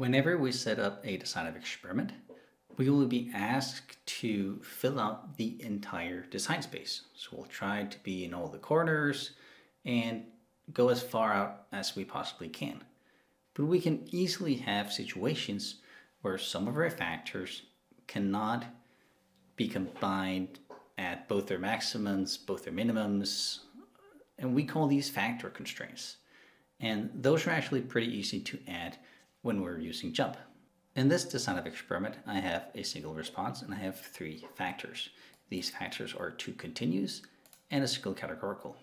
Whenever we set up a design of experiment, we will be asked to fill out the entire design space. So we'll try to be in all the corners and go as far out as we possibly can. But we can easily have situations where some of our factors cannot be combined at both their maximums, both their minimums, and we call these factor constraints. And those are actually pretty easy to add when we're using JMP. In this design of experiment, I have a single response and I have three factors. These factors are two continuous and a single categorical.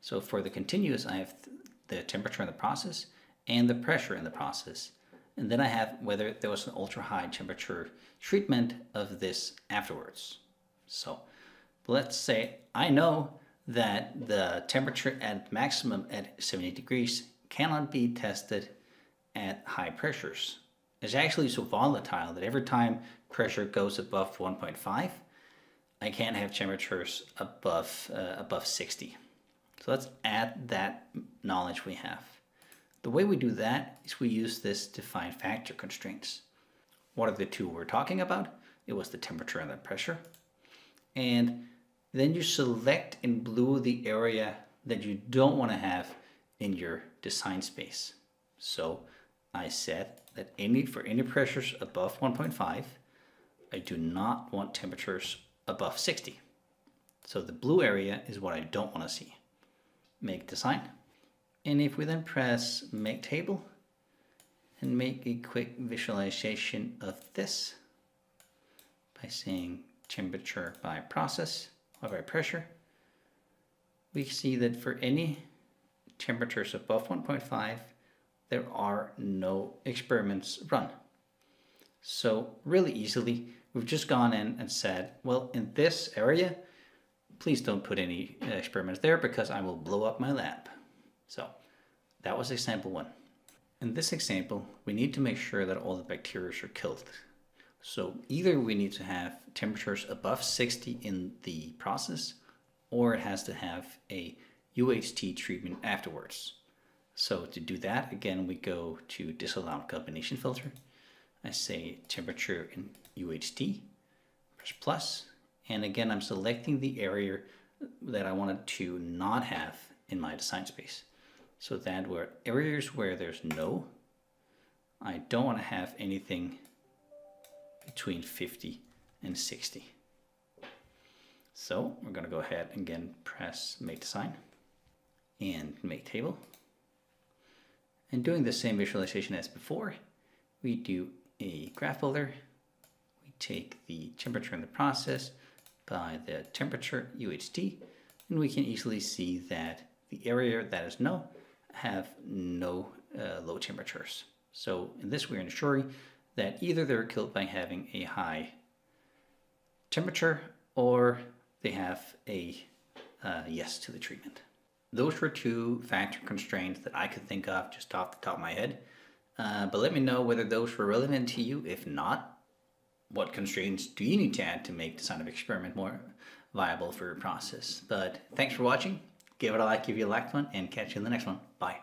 So for the continuous, I have the temperature in the process and the pressure in the process. And then I have whether there was an ultra high temperature treatment of this afterwards. So let's say I know that the temperature at maximum at 70 degrees cannot be tested at high pressures. It's actually so volatile that every time pressure goes above 1.5, I can't have temperatures above, uh, above 60. So let's add that knowledge we have. The way we do that is we use this define factor constraints. What are the two we're talking about? It was the temperature and the pressure. And then you select in blue the area that you don't want to have in your design space. So I said that any for any pressures above 1.5, I do not want temperatures above 60. So the blue area is what I don't want to see. Make design. And if we then press make table and make a quick visualization of this by saying temperature by process or by pressure, we see that for any temperatures above 1.5, there are no experiments run. So really easily, we've just gone in and said, well, in this area, please don't put any uh, experiments there because I will blow up my lab. So that was example one. In this example, we need to make sure that all the bacteria are killed. So either we need to have temperatures above 60 in the process, or it has to have a UHT treatment afterwards. So to do that, again, we go to disallowed combination filter. I say temperature in UHT, press plus, and again, I'm selecting the area that I wanted to not have in my design space. So that where areas where there's no, I don't want to have anything between 50 and 60. So we're going to go ahead and again press make design and make table. And doing the same visualization as before, we do a graph builder. We take the temperature in the process by the temperature UHT, and we can easily see that the area that is no have no uh, low temperatures. So in this, we're ensuring that either they're killed by having a high temperature or they have a uh, yes to the treatment. Those were two factor constraints that I could think of just off the top of my head. Uh, but let me know whether those were relevant to you. If not, what constraints do you need to add to make the design of experiment more viable for your process? But thanks for watching. Give it a like if you liked one and catch you in the next one. Bye.